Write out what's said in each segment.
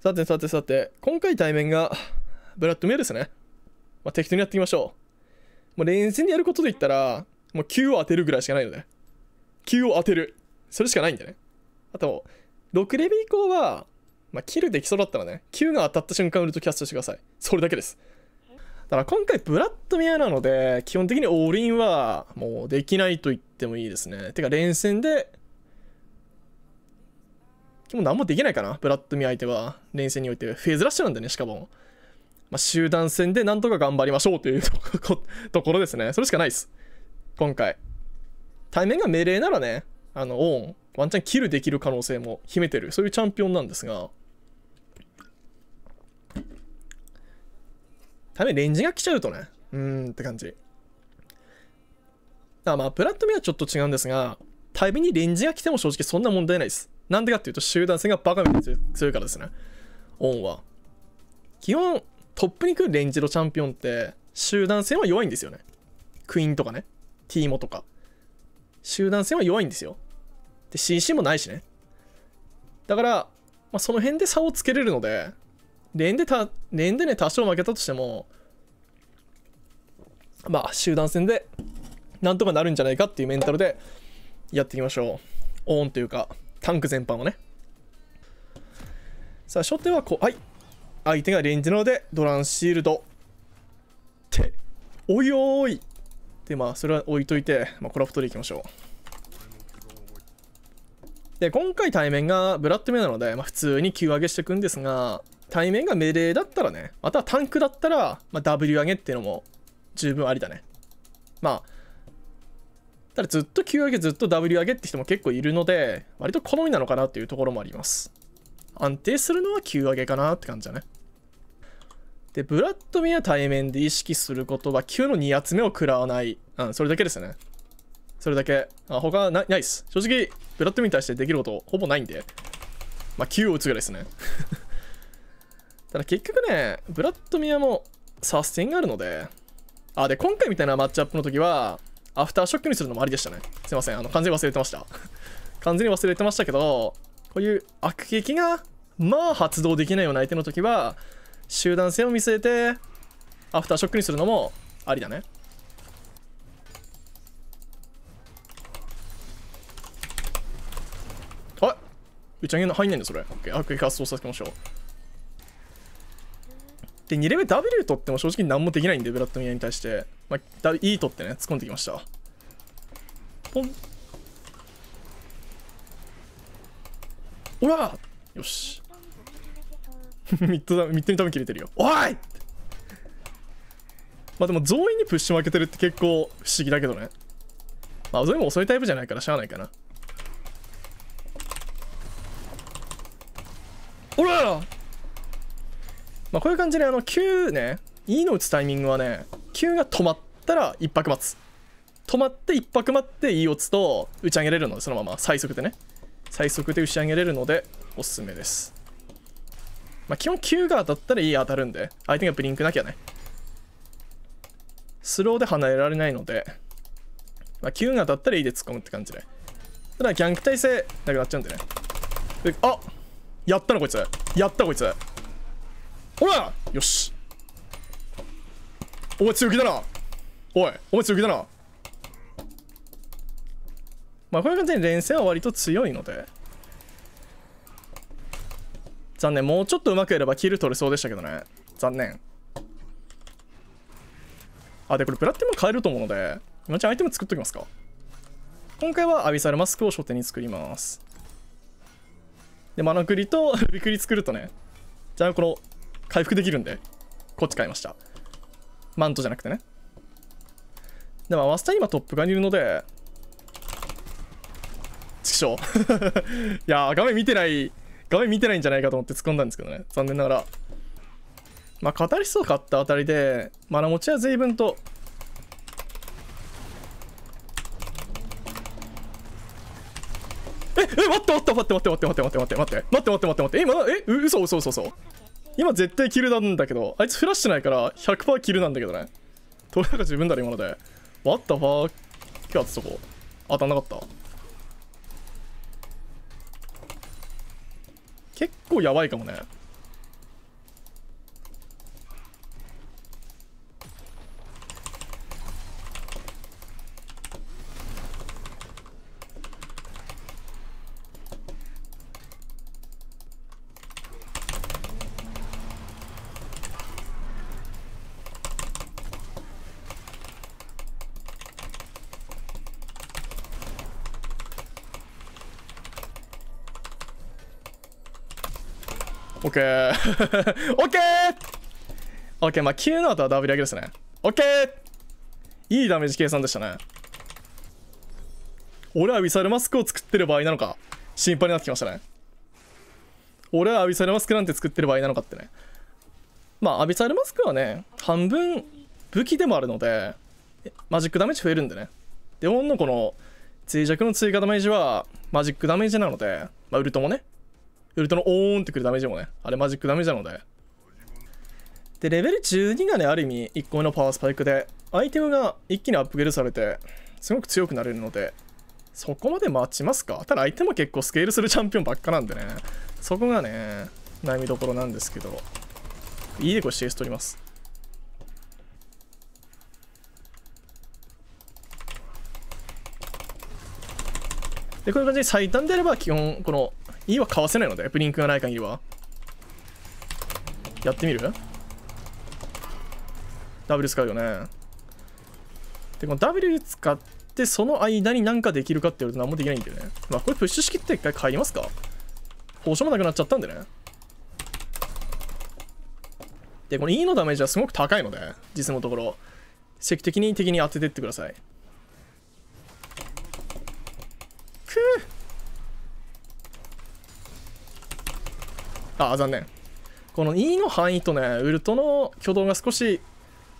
さてさてさて、今回対面がブラッドミアですね。まあ、適当にやっていきましょう。もう連戦でやることで言ったら、もう9を当てるぐらいしかないので。9を当てる。それしかないんでね。あと、6レベル以降は、まあ、キルできそうだったらね、9が当たった瞬間ウルトキャストしてください。それだけです。だから今回ブラッドミアなので、基本的にオールインはもうできないと言ってもいいですね。てか連戦でもう何もできないかな、ブラッドミー相手は。連戦において。フェーズラッシュなんでね、しかも。まあ、集団戦でなんとか頑張りましょうというとこ ろですね。それしかないです。今回。対面が命令ならね、あの、オン、ワンチャンキルできる可能性も秘めてる、そういうチャンピオンなんですが、対面レンジが来ちゃうとね、うーんって感じ。あまあ、ブラッドミはちょっと違うんですが、対面にレンジが来ても正直そんな問題ないです。なんでかっていうと集団戦がバカみたいに強いからですね。オンは。基本、トップに来るレンジのチャンピオンって、集団戦は弱いんですよね。クイーンとかね。ティーモとか。集団戦は弱いんですよ。で、CC もないしね。だから、まあ、その辺で差をつけれるので、レンでた、レンでね、多少負けたとしても、まあ、集団戦で、なんとかなるんじゃないかっていうメンタルでやっていきましょう。オンというか、タンク全般をね。さあ、初手はこう、はい。相手がレンジなので、ドランシールド。って、おいおい。で、まあ、それは置いといて、まあ、クラフトでいきましょう。で、今回対面がブラッド目なので、まあ、普通に Q 上げしていくんですが、対面が命令だったらね、またはタンクだったら、まあ、W 上げっていうのも十分ありだね。まあ、ただずっと Q 上げずっと W 上げって人も結構いるので、割と好みなのかなっていうところもあります。安定するのは Q 上げかなって感じだね。で、ブラッドミア対面で意識することは Q の2発目を食らわない。うん、それだけですね。それだけ。あ他はなないっす。正直、ブラッドミアに対してできることほぼないんで、まあ Q を打つぐらいですね。ただ結局ね、ブラッドミアもサスティンがあるので、あ、で、今回みたいなマッチアップの時は、アフターショックにするのもありでしたね。すいません。あの、完全に忘れてました。完全に忘れてましたけど、こういう悪撃が、まあ発動できないような相手の時は、集団戦を見据えて、アフターショックにするのもありだね。あ打ち上げの入んないんだそれ。OK。悪撃発動させましょう。で、2レベル W 取っても正直何もできないんで、ブラッドミアに対して。まあ、E 取ってね、突っ込んできました。ポン。おらよし。ミッドだ、ミッドに多分切れてるよ。おいまあでも、増員にプッシュ負けてるって結構不思議だけどね。まあ、ゾイも遅いタイプじゃないからしゃあないかな。おらまあ、こういう感じであの Q ね E の打つタイミングはね Q が止まったら1拍待つ。止まって1拍待って E を打つと打ち上げれるのでそのまま。最速でね。最速で打ち上げれるのでおすすめです。まあ基本 Q が当たったら E 当たるんで相手がブリンクなきゃね。スローで離れられないので、まあ、Q が当たったら E で突っ込むって感じで。ただギャンク耐性なくなっちゃうんでね。であやったなこいつ。やったこいつ。ほらよし。お前強気だな。おいお前強気だな。まあこういう感じで連戦は割と強いので。残念。もうちょっとうまくやればキル取れそうでしたけどね。残念。あでこれブラッティも変えると思うので今ちゃんアイテム作っときますか。今回はアビサルマスクを初手に作ります。でマナクリとビクリ作るとね。じゃあこの回復できるんで、こっち買いました。マントじゃなくてね。でも、マスター今トップ側にいるので、ちくしょう。いや画面見てない、画面見てないんじゃないかと思って突っ込んだんですけどね。残念ながら。まあ、カタリスを買ったあたりで、マナ持ちは随分と、え、え、待って待って待って待って待って待って待って待って待って待って待って待って待って、今、え、嘘嘘嘘嘘。今絶対キルなんだけど、あいつフラッシュないから100%キルなんだけどね。とりあえず自分だろ、今ので。What the fuck? 今日そこ。当たんなかった。結構やばいかもね。オッケーオッケーオッケーまあ9の後は W 上げですね。オッケーいいダメージ計算でしたね。俺はウィサルマスクを作ってる場合なのか心配になってきましたね。俺はアビサルマスクなんて作ってる場合なのかってね。まあアビサルマスクはね半分武器でもあるのでマジックダメージ増えるんでね。でオンのこの脆弱の追加ダメージはマジックダメージなので、まあ、ウルトもねウルトのオーンってくるダメージもね。あれマジックダメージなので。でレベル12がねある意味1個目のパワースパイクでアイテムが一気にアップグレードされてすごく強くなれるのでそこまで待ちますか？ただ相手も結構スケールするチャンピオンばっかなんでね。そこがね悩みどころなんですけどいいでこれ CS 取ります。でこういう感じで最短であれば基本この E はかわせないのでブリンクがない限りは。やってみる ?W 使うよね。でこの W 使ってその間に何かできるかって言われると何もできないんだよね。まあこれプッシュ式って一回帰りますか。ポーションもなくなっちゃったんでね。でこの E のダメージはすごく高いので実のところ。積極的に敵に当ててってくださいくあ残念。この E の範囲とねウルトの挙動が少し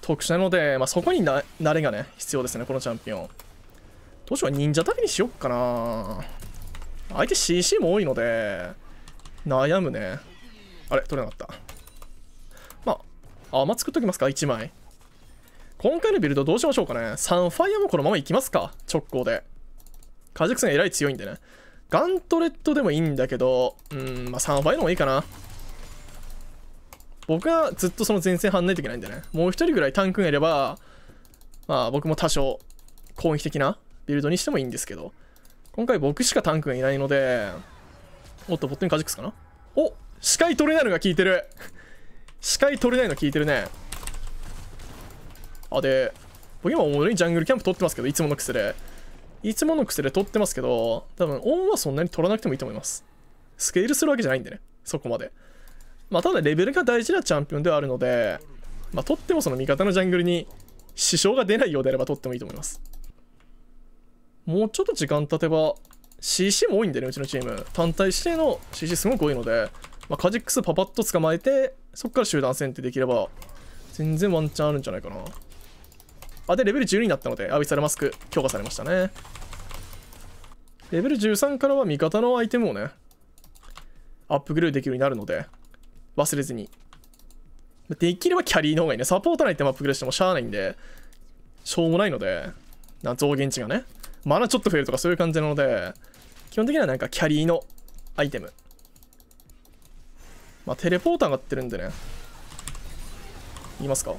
特殊なので、まあ、そこにな慣れがね必要ですねこのチャンピオン。どうしよう忍者旅にしよっかな。相手 CC も多いので悩むね。あれ取れなかった。まあ甘作っときますか1枚。今回のビルドどうしましょうかね。サンファイアもこのままいきますか直行で。カジクスがえらい強いんでね。ガントレットでもいいんだけどうんまあサンファイアのもいいかな。僕はずっとその前線張んないといけないんでね。もう一人ぐらいタンクがいればまあ僕も多少攻撃的なビルドにしてもいいんですけど。今回僕しかタンクがいないのでおっと、ボットにカジックスかな。お視界取れないのが効いてる。視界取れないの効いてるね。あ、で、僕今、俺にジャングルキャンプ取ってますけど、いつもの癖で。いつもの癖で取ってますけど、多分、オンはそんなに取らなくてもいいと思います。スケールするわけじゃないんでね。そこまで。まあ、ただ、レベルが大事なチャンピオンではあるので、まあ、取ってもその味方のジャングルに支障が出ないようであれば取ってもいいと思います。もうちょっと時間経てば、CC も多いんでね、うちのチーム。単体指定の CC すごく多いので、まあ、カジックスパパッと捕まえて、そこから集団戦ってできれば、全然ワンチャンあるんじゃないかな。あ、で、レベル12になったので、アビサルマスク強化されましたね。レベル13からは味方のアイテムをね、アップグレードできるようになるので、忘れずに。できればキャリーの方がいいね。サポートのアイテムアップグレードしてもしゃあないんで、しょうもないので、な増減値がね。マナちょっと増えるとかそういう感じなので、基本的にはなんかキャリーのアイテム。まあ、テレポーターがってるんでね。言いますか？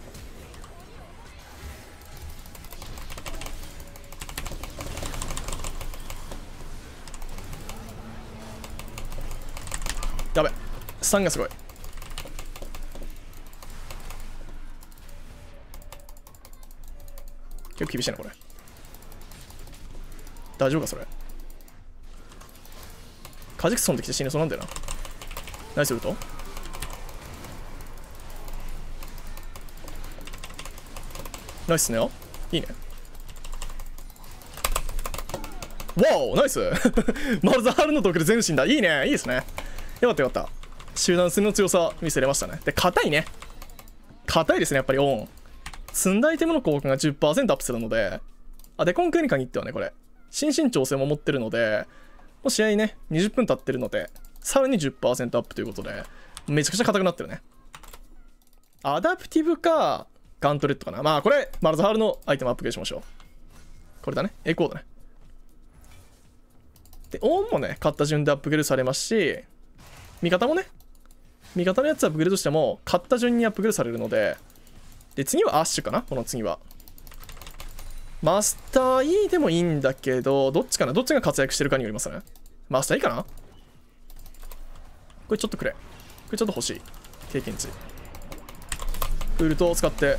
やべ。スタンがすごい。結構厳しいな、これ。大丈夫か、それ。カジクソンできて死ぬそうなんだよな。何すると？ナイスすねいいね。わおナイス マルザハルの毒で全身だ。いいね。いいですね。よかったよかった。集団戦の強さ見せれましたね。で、硬いね。硬いですね、やっぱりオン。積んだアイテムの効果が10%アップするので、あ、で、今回に限ってはね、これ、心身調整も持ってるので、もう試合ね、20分経ってるので、さらに10%アップということで、めちゃくちゃ硬くなってるね。アダプティブか、ガントレットかな。まあ、これ、マルザハルのアイテムアップグレードしましょう。これだね。エコーだね。で、オーンもね、買った順でアップグレードされますし、味方もね、味方のやつアップグレードしても、買った順にアップグレードされるので、で、次はアッシュかな？この次は。マスター E でもいいんだけど、どっちかな？どっちが活躍してるかによりますね。マスター E かな？これちょっとくれ。これちょっと欲しい。経験値。ウルトを使って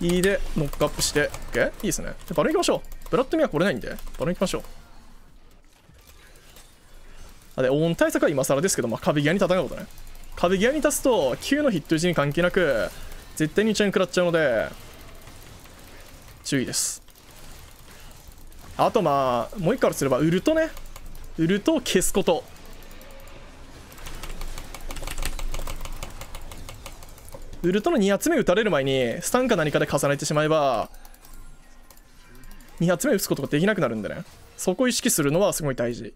E でノックアップして。OK? いいですね。でバロン行きましょう。ブラッドミは来れないんで。バロン行きましょう。あでオン対策は今更ですけど、まあ、壁際に戦うことね。壁際に立つと Q のヒット位置に関係なく絶対にチェーン食らっちゃうので注意です。あとまあもう一個からすればウルトね。ウルトを消すこと。ウルトの2発目撃たれる前にスタンか何かで重ねてしまえば2発目撃つことができなくなるんでね。そこを意識するのはすごい大事、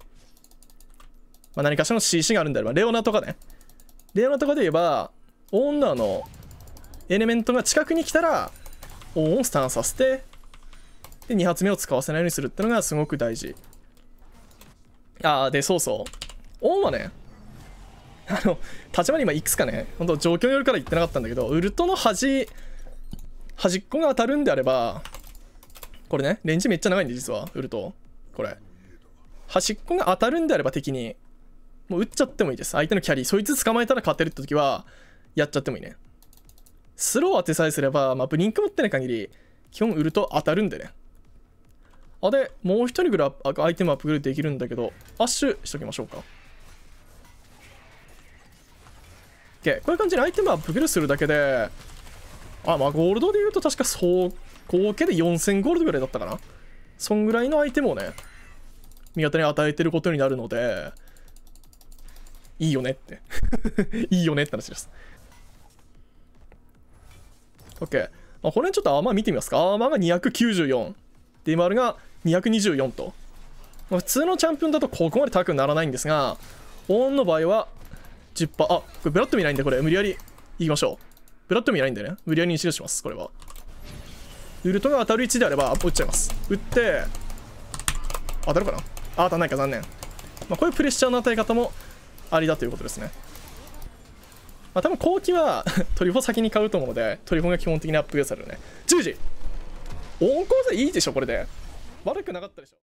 まあ、何かしらの CC があるんであればレオナとかね。レオナとかで言えばオンナーのエレメントが近くに来たらオンをスタンさせてで2発目を使わせないようにするってのがすごく大事。ああでそうそう。オンはねあの立場に今いくつかね本当状況によるから言ってなかったんだけどウルトの端端っこが当たるんであればこれねレンジめっちゃ長いんで実はウルト。これ。端っこが当たるんであれば敵にもう撃っちゃってもいいです。相手のキャリー。そいつ捕まえたら勝てるって時はやっちゃってもいいね。スロー当てさえすれば、まあ、ブリンク持ってない限り基本ウルト当たるんでね。あでもう一人ぐらいアイテムアップグレードできるんだけどアッシュしときましょうか。OK こういう感じでアイテムアップグレードするだけで。あまあゴールドで言うと確か総合計で4000ゴールドぐらいだったかな。そんぐらいのアイテムをね味方に与えてることになるのでいいよねって。いいよねって話です。OK、まあ、これちょっとアーマー見てみますか。アーマーが294 DMR が224と、まあ、普通のチャンピオンだとここまで高くならないんですがオンの場合は10%あこれブラッド見ないんでこれ。無理やり言いましょう。ブラッド見ないんでね。無理やりにししますこれは。ウルトが当たる位置であれば打っちゃいます。打って当たるかな？あ当たんないか残念、まあ、こういうプレッシャーの与え方もありだということですね。まあ多分後期はトリフォ先に買うと思うのでトリフォが基本的にアップグレードされるね。10時。温厚さいいでしょこれで。悪くなかったでしょ。